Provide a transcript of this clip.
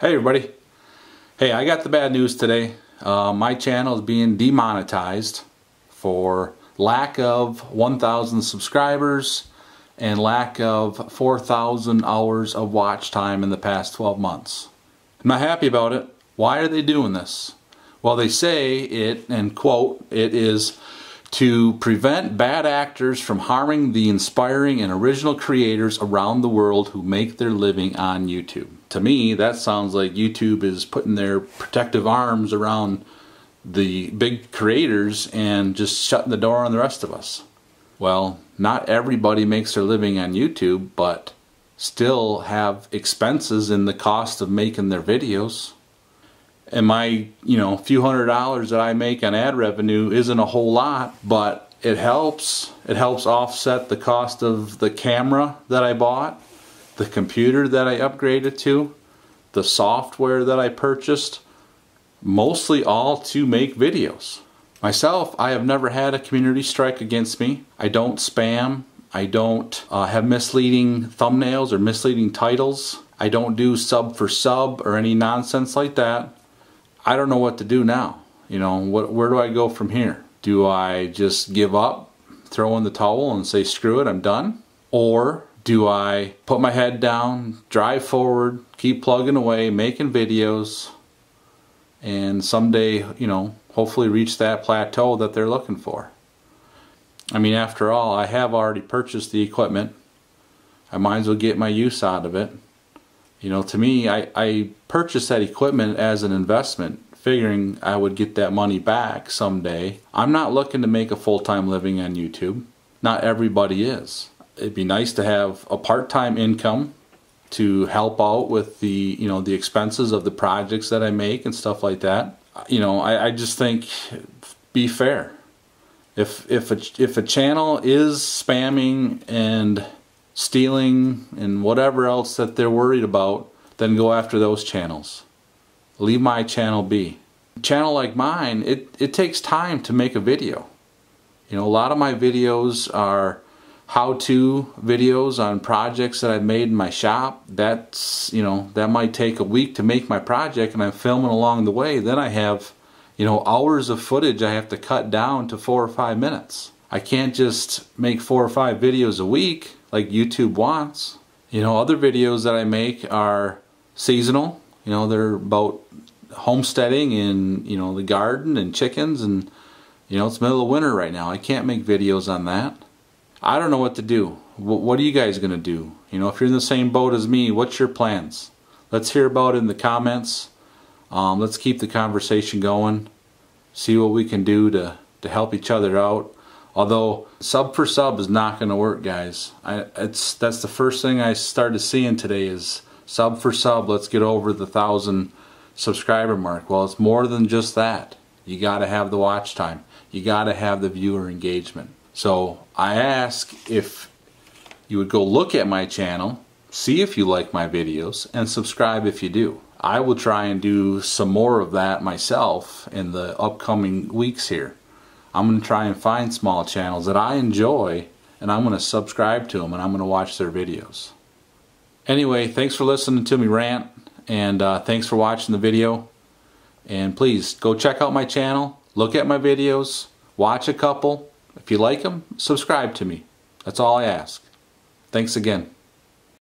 Hey everybody. Hey, I got the bad news today. Uh, my channel is being demonetized for lack of 1,000 subscribers and lack of 4,000 hours of watch time in the past 12 months. I'm not happy about it. Why are they doing this? Well, they say it, and quote, it is to prevent bad actors from harming the inspiring and original creators around the world who make their living on YouTube. To me, that sounds like YouTube is putting their protective arms around the big creators and just shutting the door on the rest of us. Well, not everybody makes their living on YouTube, but still have expenses in the cost of making their videos and my you know few hundred dollars that I make on ad revenue isn't a whole lot but it helps. It helps offset the cost of the camera that I bought the computer that I upgraded to the software that I purchased mostly all to make videos. Myself I have never had a community strike against me. I don't spam. I don't uh, have misleading thumbnails or misleading titles. I don't do sub for sub or any nonsense like that I don't know what to do now. You know, what, where do I go from here? Do I just give up, throw in the towel and say, screw it, I'm done? Or do I put my head down, drive forward, keep plugging away, making videos, and someday, you know, hopefully reach that plateau that they're looking for? I mean, after all, I have already purchased the equipment. I might as well get my use out of it. You know, to me, I, I purchased that equipment as an investment, figuring I would get that money back someday. I'm not looking to make a full-time living on YouTube. Not everybody is. It'd be nice to have a part-time income to help out with the, you know, the expenses of the projects that I make and stuff like that. You know, I, I just think be fair. If if a, if a channel is spamming and stealing, and whatever else that they're worried about, then go after those channels. Leave my channel be. A channel like mine, it, it takes time to make a video. You know, a lot of my videos are how-to videos on projects that I've made in my shop. That's, you know, that might take a week to make my project and I'm filming along the way. Then I have, you know, hours of footage I have to cut down to four or five minutes. I can't just make four or five videos a week like YouTube wants. You know, other videos that I make are seasonal. You know, they're about homesteading and, you know, the garden and chickens and, you know, it's middle of winter right now. I can't make videos on that. I don't know what to do. What are you guys going to do? You know, if you're in the same boat as me, what's your plans? Let's hear about it in the comments. Um, let's keep the conversation going. See what we can do to, to help each other out. Although sub for sub is not going to work, guys. I, it's that's the first thing I started seeing today is sub for sub. Let's get over the thousand subscriber mark. Well, it's more than just that. You got to have the watch time. You got to have the viewer engagement. So I ask if you would go look at my channel, see if you like my videos, and subscribe if you do. I will try and do some more of that myself in the upcoming weeks here. I'm going to try and find small channels that I enjoy and I'm going to subscribe to them and I'm going to watch their videos. Anyway, thanks for listening to me rant and uh, thanks for watching the video. And please go check out my channel, look at my videos, watch a couple. If you like them, subscribe to me. That's all I ask. Thanks again.